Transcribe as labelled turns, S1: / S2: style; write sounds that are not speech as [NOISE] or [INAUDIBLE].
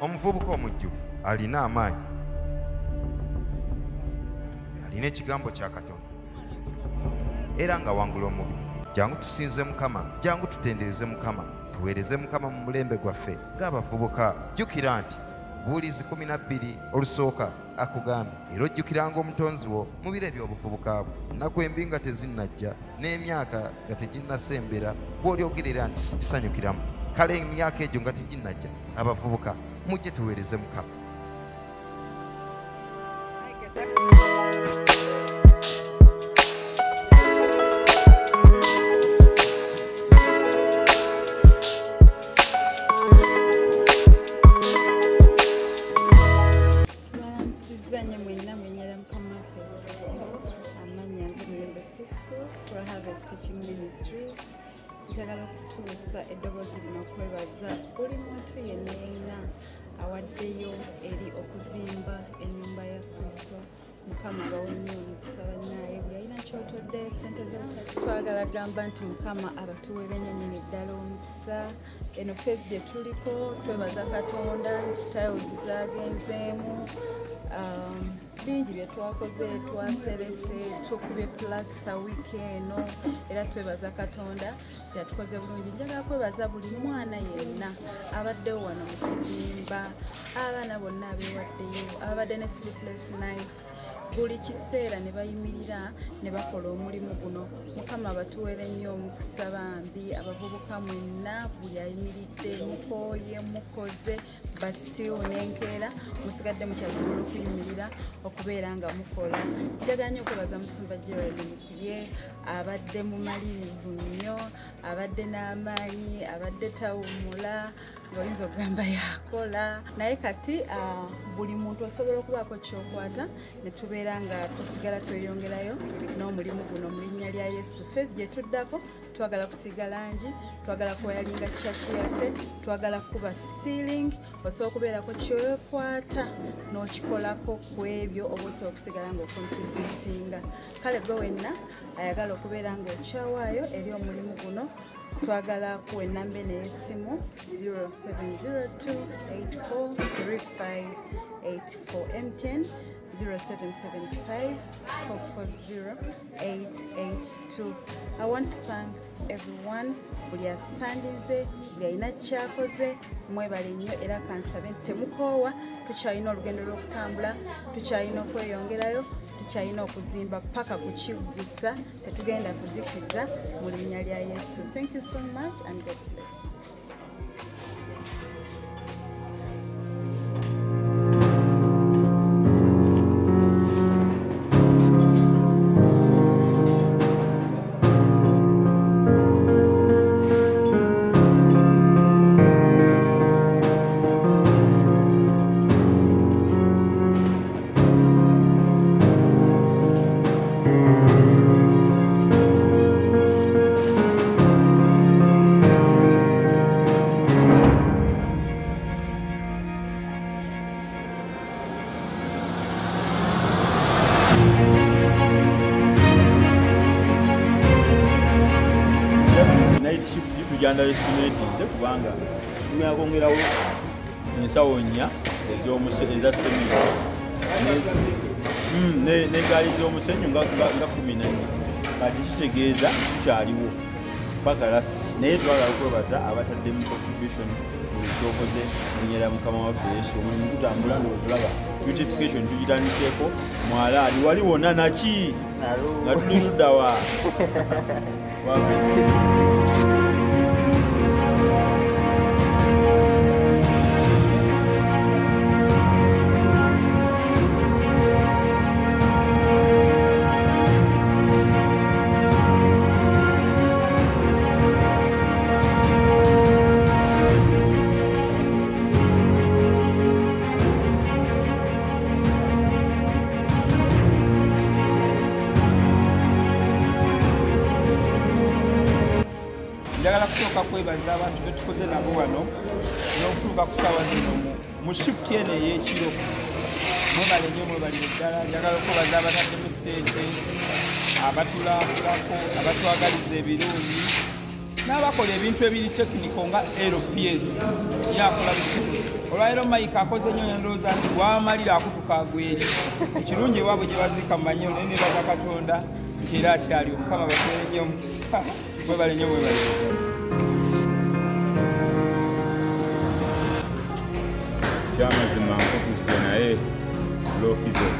S1: omuvubuka omujjuvu alina amaanyi. Alina ekigambo kya katonda. Era nga wangula omubi jangu tusinze mukama jangu tutendereze mukama tuweereze mukama mu mulembe gwaffe ng'abavubuka jjukira nti buulizi 12 olusooka akugambye era ojjukiranga omutonzi wo mu biro eby'obuvubuka bwo ennaku embi nga tezinnajja n'emyaka nga teginnasembera bw'olyogerera nti sikisanyukiramu kale emyaka egyo nga teginnajja abavubuka mujje tuweereze mukama
S2: Tubalamusizza mwenna mwenyera mukama waffe Yesu Kristo amannya nze mulembe Kristo Kura Harvest Teaching Ministries njagala okutuusa eddoboozi lino kwebaza buli muntu yenna awaddeyo eri okuzimba ennyumba ya kristo. Mukama abawe nnyo omukisa bannaye buli alina kyotodde sente twagala gamba nti mukama abatuweera ennyo nnyini ddala omukisa eno fezi gye tuliko twebaza katonda nti tayozi zagenzeemu um, bingi bye twakoze twaserese tukubye pulasita wiiki eno era twebaza katonda yatukoze bulungi. Njagala kwebaza buli mwana yenna abaddewo wano mu kuzimba abaana bonna abeewaddeyo ababadde ne sleepless nights buli kiseera ne bayimirira ne bakola omulimu guno. Mukama batuweere nnyo omukisa bambi abavubuka mwenna buli ayimiridde mukooye mukoze but still nenkeera. Musigadde mukyasobola okuyimirira okubeera nga mukola. Njagala nnyo okwebaza musumba gerald mukuye abadde mumalirivu nnyo abadde n'amaanyi abadde tawumula ngaoyinza okugamba yakola. Naye kati ah, buli muntu osobola okubaako kyokwata ne tubeera nga tusigala tweyongerayo n'omulimu guno mu linnya lya yesu. Fesi gye tuddako twagala kusiga langi twagala kweyalinga kyaki yaffe twagala kuba sealing osobola okubeerako kyokwata n'okikolako ku ebyo oba osobola okusigala ng'okontributinga kale gwe wenna ayagala okubeera ng'okyawaayo eri omulimu guno twagala kuwa enamba eno ey'essimu 0702843584 mtn 0775440882 i want to thank everyone buli asitandinze buli alina kyakoze mwebale nnyo era kansabe temukoowa tukyalina olugendo lw'okutambula tukyalina okweyongerayo tukyalina okuzimba paka kukiggusa tetugenda kuzikiza mu linnya lya yesu. Thank you so much and god
S3: night shift tujandalestimatinze kubanga tumya kwongerawo ensawo nnya eza semiro negaali z'omusenyu nga kumi nanya kati kitegeeza tukyaliwo paka lasti naye twagala okwebaza abataddemu contribution kyokoze nenyera mukama waffe yesu. Omulimu gutambula ngaotulaba beautification tugitandiseeko mwalaani wali wona naki nga tuli luddawa waffe [LAUGHS]
S4: kusooka kwebaza abantu betukoze nabo wano n'okutuuka ku saawa zino mu- mu shifuti eno ey'ekiro. Mwebale nyo mwebalire ddala njagala okwebaza abataddemu ssente abatulambulako abatwagaliza ebirungi n'abakola ebintu ebiri tekiniko nga lps yakola bikulu olwaliro mike akoze nnyo nendowooza nti wamalira akutuka agweri ekirungi ewaabwe gye baziika mumanyi naye nebaza katonda nti era akyali omukama batere nnyo omukisa. Mwebale nnyo mwebale
S3: Low is